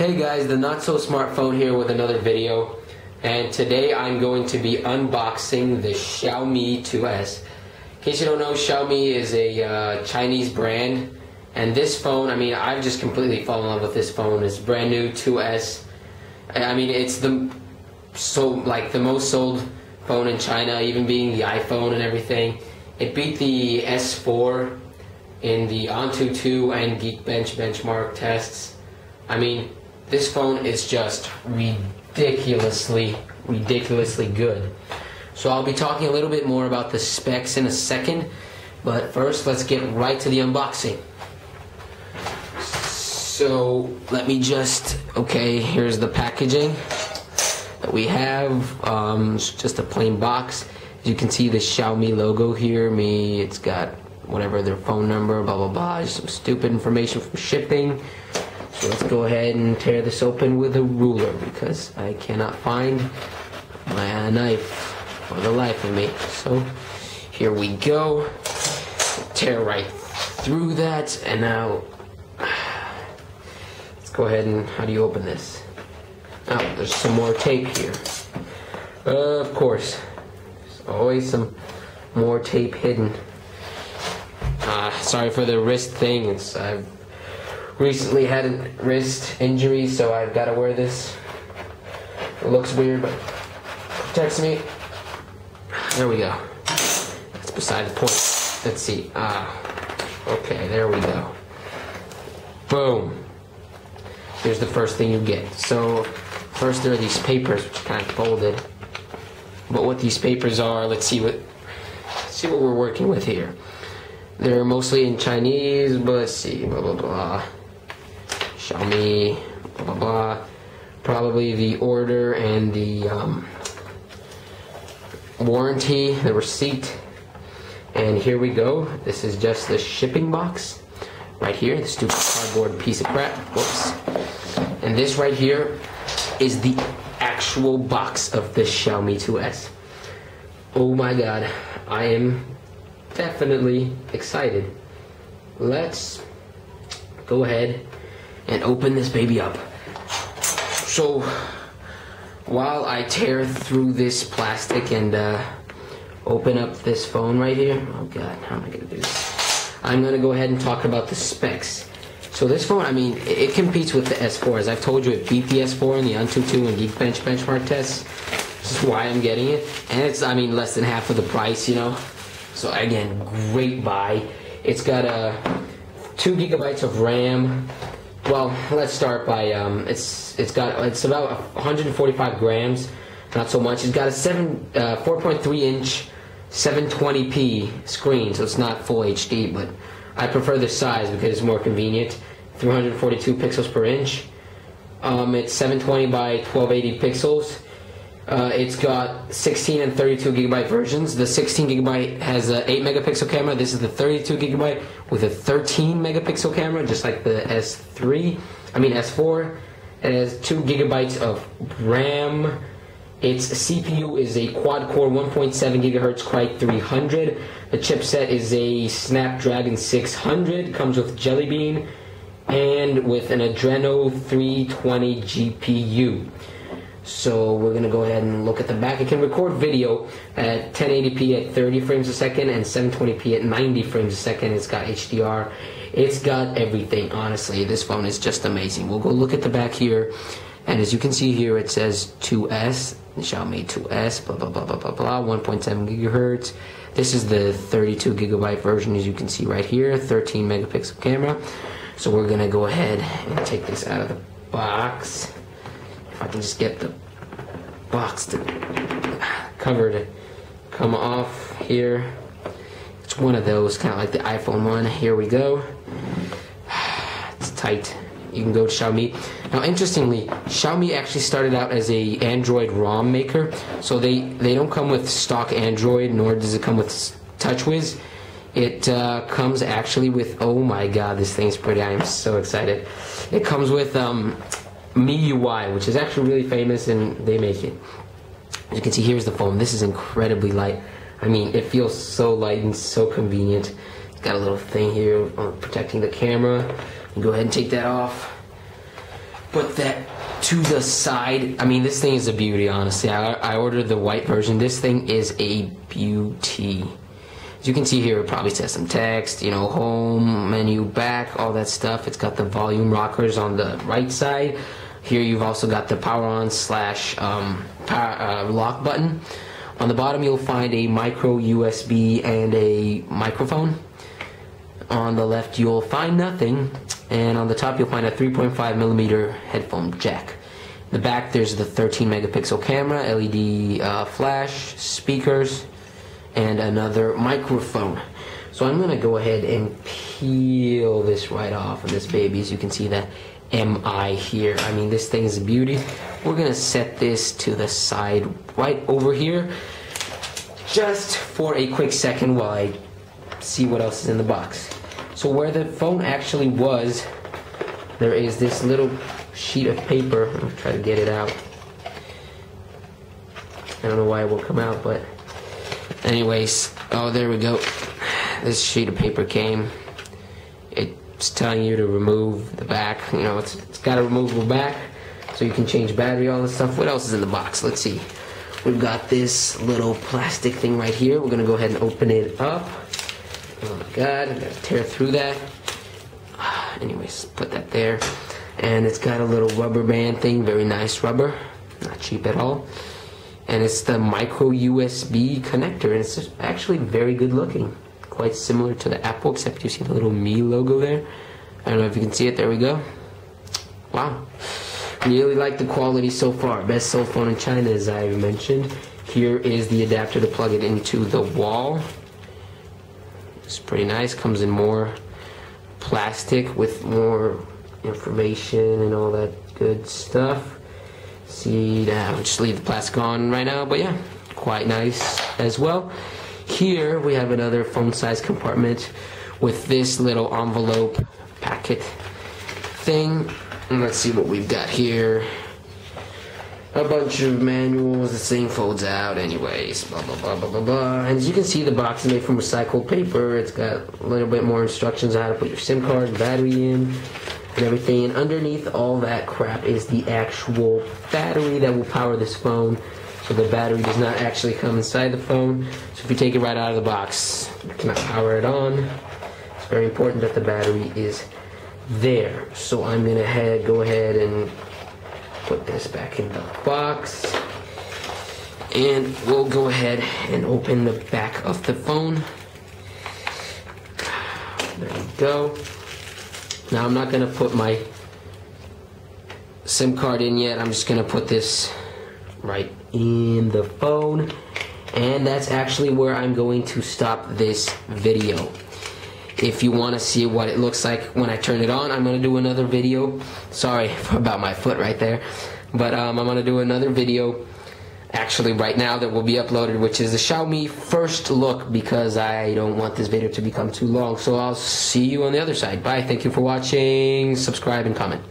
Hey guys, the Not So Smartphone here with another video. And today I'm going to be unboxing the Xiaomi 2S. In case you don't know, Xiaomi is a uh, Chinese brand. And this phone, I mean, I've just completely fallen in love with this phone. It's brand new 2S. I mean, it's the so like the most sold phone in China, even being the iPhone and everything. It beat the S4 in the AnTuTu and Geekbench benchmark tests. I mean, this phone is just ridiculously, ridiculously good. So I'll be talking a little bit more about the specs in a second, but first let's get right to the unboxing. So let me just, okay, here's the packaging that we have. Um, just a plain box. As you can see the Xiaomi logo here, me, it's got whatever their phone number, blah blah blah, just some stupid information from shipping. So let's go ahead and tear this open with a ruler because I cannot find my knife for the life of me. So here we go. Tear right through that and now let's go ahead and how do you open this? Oh, there's some more tape here. Uh, of course. There's always some more tape hidden. Uh, sorry for the wrist thing. It's I've recently had a wrist injury, so I've got to wear this. It looks weird, but protects me. There we go. That's beside the point. Let's see. Ah, okay, there we go. Boom. Here's the first thing you get. So, first there are these papers, which are kind of folded. But what these papers are, let's see what let's see what we're working with here. They're mostly in Chinese, but let's see, blah blah blah. Xiaomi, blah blah blah. Probably the order and the um, warranty, the receipt. And here we go. This is just the shipping box. Right here, the stupid cardboard piece of crap. Whoops. And this right here is the actual box of the Xiaomi 2S. Oh my god, I am definitely excited. Let's go ahead and open this baby up. So, while I tear through this plastic and uh, open up this phone right here, oh god, how am I gonna do this? I'm gonna go ahead and talk about the specs. So this phone, I mean, it, competes with the S4. As I've told you, it beat the S4 in the AnTuTu and Geekbench benchmark tests. This is why I'm getting it. And it's, I mean, less than half of the price, you know. So again, great buy. It's got a two gigabytes of RAM. Well, let's start by um, it's it's got it's about 145 grams, not so much. It's got a seven uh, 4.3 inch 720p screen, so it's not full HD, but I prefer this size because it's more convenient. 342 pixels per inch. Um, it's 720 by 1280 pixels. Uh, it's got 16 and 32 gigabyte versions. The 16 gigabyte has an 8 megapixel camera. This is the 32 gigabyte with a 13 megapixel camera, just like the S3. I mean S4. It has 2 gigabytes of RAM. Its CPU is a quad-core 1.7 gigahertz Krait 300. The chipset is a Snapdragon 600. Comes with Jelly Bean and with an Adreno 320 GPU. So we're going to go ahead and look at the back. It can record video at 1080p at 30 frames a second and 720p at 90 frames a second. It's got HDR. It's got everything, honestly. This phone is just amazing. We'll go look at the back here. And as you can see here, it says 2S, Xiaomi 2S, blah, blah, blah, blah, blah, blah, 1.7 gigahertz. This is the 32 gigabyte version, as you can see right here, 13 megapixel camera. So we're going to go ahead and take this out of the box. If I can just get the box to cover to come off here. It's one of those, kind of like the iPhone one. Here we go. It's tight. You can go to Xiaomi. Now, interestingly, Xiaomi actually started out as a Android ROM maker, so they they don't come with stock Android, nor does it come with TouchWiz. It uh, comes actually with oh my god, this thing's pretty. I am so excited. It comes with um, MIUI, which is actually really famous, and they make it. You can see, here's the phone. This is incredibly light. I mean, it feels so light and so convenient. It's got a little thing here protecting the camera. go ahead and take that off. put that to the side. I mean, this thing is a beauty, honestly. I, I ordered the white version. This thing is a beauty. As you can see here, it probably says some text, you know, home, menu, back, all that stuff. It's got the volume rockers on the right side. Here you've also got the power on slash um, power, uh, lock button. On the bottom you'll find a micro USB and a microphone. On the left you'll find nothing and on the top you'll find a 3.5 millimeter headphone jack. In the back there's the 13 megapixel camera, LED uh, flash, speakers, and another microphone. So I'm gonna go ahead and peel this right off of this baby. As you can see that MI here. I mean this thing is a beauty. We're gonna set this to the side right over here just for a quick second while I see what else is in the box. So where the phone actually was, there is this little sheet of paper. I'm gonna try to get it out. I don't know why it won't come out, but anyways, oh there we go. This sheet of paper came. It's telling you to remove the back. You know, it's, it's got a removable back, so you can change battery, all this stuff. What else is in the box? Let's see. We've got this little plastic thing right here. We're gonna go ahead and open it up. Oh my god, I'm gonna tear through that. Anyways, put that there. And it's got a little rubber band thing, very nice rubber, not cheap at all. And it's the micro USB connector, and it's actually very good looking. Quite similar to the Apple, except you see the little Mi logo there. I don't know if you can see it, there we go. Wow. Really like the quality so far. Best cell phone in China, as I mentioned. Here is the adapter to plug it into the wall. It's pretty nice. Comes in more plastic with more information and all that good stuff. See. I'll just leave the plastic on right now, but yeah, quite nice as well. Here we have another phone size compartment with this little envelope packet thing. And let's see what we've got here a bunch of manuals. This thing folds out, anyways. Blah blah blah blah blah blah. And as you can see, the box is made from recycled paper. It's got a little bit more instructions on how to put your SIM card, and battery in, and everything. And underneath all that crap is the actual battery that will power this phone. So the battery does not actually come inside the phone. So if you take it right out of the box, you cannot power it on. It's very important that the battery is there. So I'm gonna head, go ahead and put this back in the box. And we'll go ahead and open the back of the phone. There we go. Now I'm not gonna put my SIM card in yet. I'm just gonna put this right in the phone. And that's actually where I'm going to stop this video. If you want to see what it looks like when I turn it on, I'm going to do another video. Sorry about my foot right there. But um, I'm going to do another video actually right now that will be uploaded, which is the Xiaomi first look because I don't want this video to become too long. So I'll see you on the other side. Bye. Thank you for watching. Subscribe and comment.